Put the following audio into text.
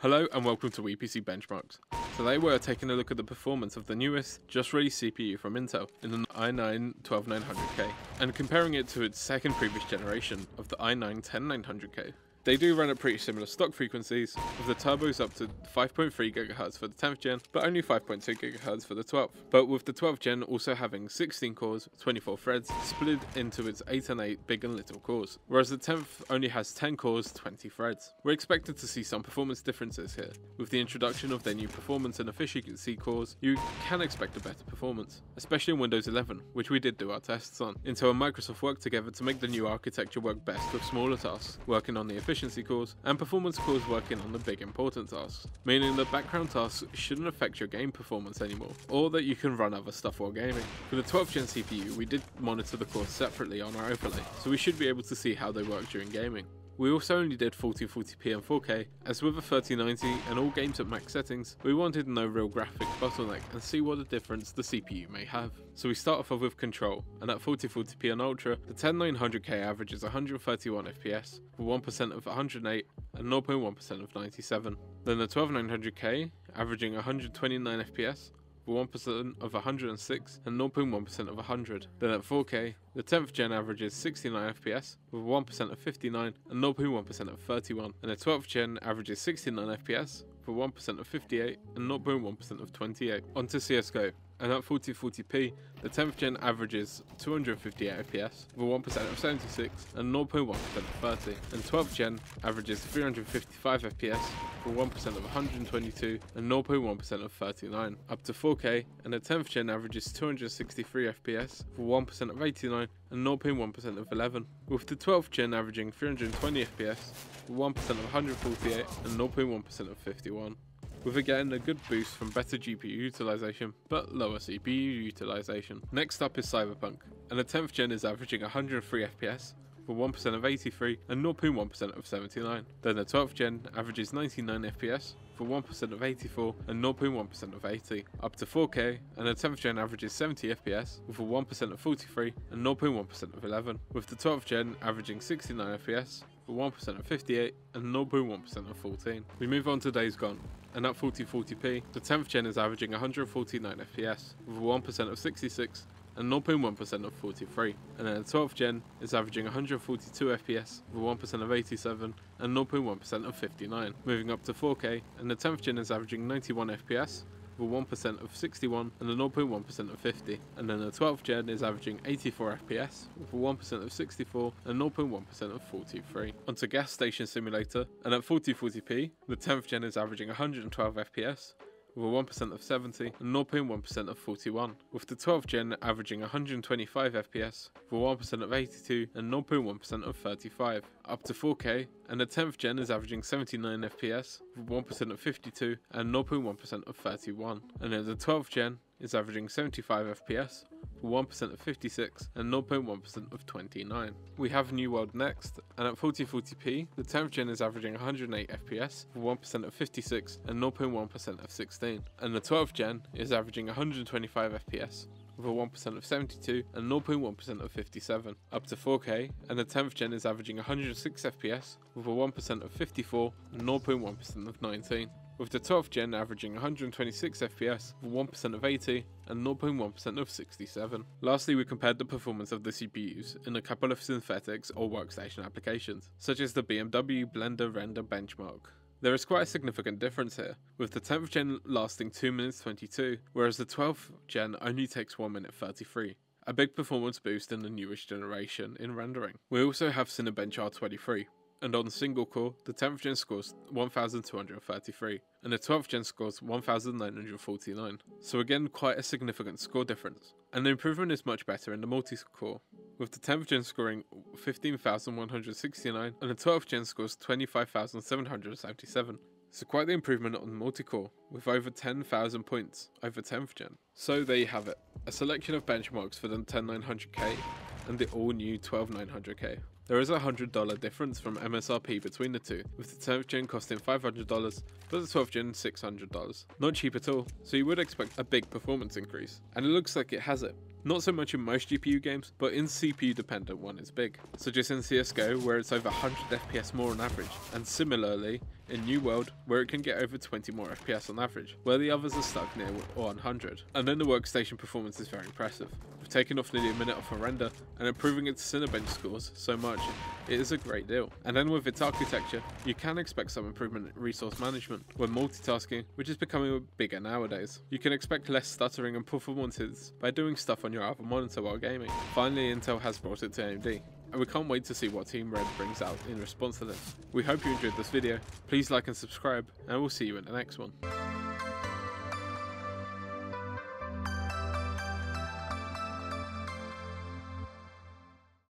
Hello and welcome to WePC Benchmarks. Today we're taking a look at the performance of the newest, just released CPU from Intel in the i9-12900K and comparing it to its second previous generation of the i9-10900K. They do run at pretty similar stock frequencies, with the turbos up to 5.3 GHz for the 10th gen, but only 5.2 GHz for the 12th. But with the 12th gen also having 16 cores, 24 threads, split into its 8 and 8 big and little cores, whereas the 10th only has 10 cores, 20 threads. We're expected to see some performance differences here. With the introduction of their new performance and efficiency cores, you can expect a better performance, especially in Windows 11, which we did do our tests on. Intel and Microsoft worked together to make the new architecture work best with smaller tasks, working on the efficiency cores, and performance cores working on the big important tasks, meaning that background tasks shouldn't affect your game performance anymore, or that you can run other stuff while gaming. For the 12th gen CPU, we did monitor the cores separately on our overlay, so we should be able to see how they work during gaming. We also only did 1440p and 4K, as with a 3090 and all games at max settings, we wanted no real graphic bottleneck and see what a difference the CPU may have. So we start off with control, and at 1440p and Ultra, the 10900K averages 131 FPS, for 1% of 108 and 0.1% of 97. Then the 12900K, averaging 129 FPS, 1% of 106 and 0.1% of 100. Then at 4K, the 10th gen averages 69 FPS with 1% of 59 and 0.1% of 31, and the 12th gen averages 69 FPS for 1% of 58 and 0.1% of 28. Onto CSGO, and at 1440p, the 10th gen averages 258 FPS with 1% of 76 and 0.1% of 30, and 12th gen averages 355 FPS for 1% of 122 and 0.1% of 39, up to 4K, and the 10th gen averages 263 FPS for 1% of 89 and 0.1% of 11, with the 12th gen averaging 320 FPS for 1% of 148 and 0.1% of 51 with again a good boost from better GPU utilization, but lower CPU utilization. Next up is Cyberpunk, and the 10th gen is averaging 103 FPS, for 1% of 83 and 0.1% of 79. Then the 12th gen averages 99 FPS for 1% of 84 and 0.1% of 80, up to 4K, and the 10th gen averages 70 FPS with a 1% of 43 and 0.1% of 11, with the 12th gen averaging 69 FPS for 1% of 58 and 0.1% of 14. We move on to Days Gone, and at 1440p, the 10th gen is averaging 149 FPS with a 1% of 66 and 0.1% of 43, and then the 12th gen is averaging 142 FPS with 1% of 87 and 0.1% of 59, moving up to 4K, and the 10th gen is averaging 91 FPS with 1% of 61 and a 0.1% of 50, and then the 12th gen is averaging 84 FPS with a 1% of 64 and 0.1% of 43. Onto Gas Station Simulator, and at 1440p, the 10th gen is averaging 112 FPS with a 1% of 70 and 0.1% of 41, with the 12th gen averaging 125 FPS for 1% of 82 and 0.1% of 35, up to 4K, and the 10th gen is averaging 79 FPS with 1% of 52 and 0.1% of 31, and then the 12th gen is averaging 75 FPS for 1% of 56 and 0.1% of 29. We have New World next, and at 1440p, the 10th gen is averaging 108 FPS for 1% of 56 and 0.1% of 16, and the 12th gen is averaging 125 FPS with a 1% of 72 and 0.1% of 57, up to 4K, and the 10th gen is averaging 106 FPS with a 1% of 54 and 0.1% of 19 with the 12th gen averaging 126 FPS with 1% of 80 and 0.1% of 67. Lastly, we compared the performance of the CPUs in a couple of synthetics or workstation applications, such as the BMW Blender Render benchmark. There is quite a significant difference here, with the 10th gen lasting 2 minutes 22, whereas the 12th gen only takes 1 minute 33 a big performance boost in the newest generation in rendering. We also have Cinebench R23, and on single core, the 10th gen scores 1233, and the 12th gen scores 1949. So again, quite a significant score difference. And the improvement is much better in the multi-core, with the 10th gen scoring 15,169 and the 12th gen scores 25,777. So quite the improvement on multi-core, with over 10,000 points over 10th gen. So there you have it, a selection of benchmarks for the 10900K and the all new 12900K. There is a $100 difference from MSRP between the two, with the 10th gen costing $500 but the 12th gen $600. Not cheap at all, so you would expect a big performance increase, and it looks like it has it. Not so much in most GPU games, but in CPU dependent one is big, such as in CSGO where it's over 100 FPS more on average, and similarly in New World, where it can get over 20 more FPS on average, where the others are stuck near 100. And then the workstation performance is very impressive. Taken off nearly a minute off a render and improving its Cinebench scores so much, it is a great deal. And then with its architecture, you can expect some improvement in resource management, when multitasking, which is becoming bigger nowadays. You can expect less stuttering and performances by doing stuff on your other monitor while gaming. Finally, Intel has brought it to AMD, and we can't wait to see what Team Red brings out in response to this. We hope you enjoyed this video, please like and subscribe, and we'll see you in the next one.